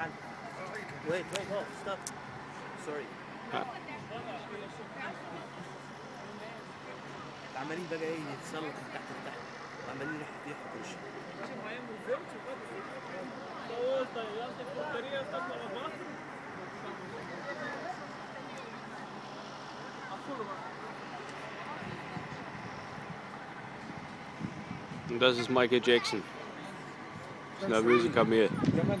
يا معلم ويت ويت اوف ستوب سوري عمالين بقى ايه يتسلق من تحت لتحت وعمالين يحط يحط وشه Und das ist Michael Jackson. Das ist eine Musiker mir. كمان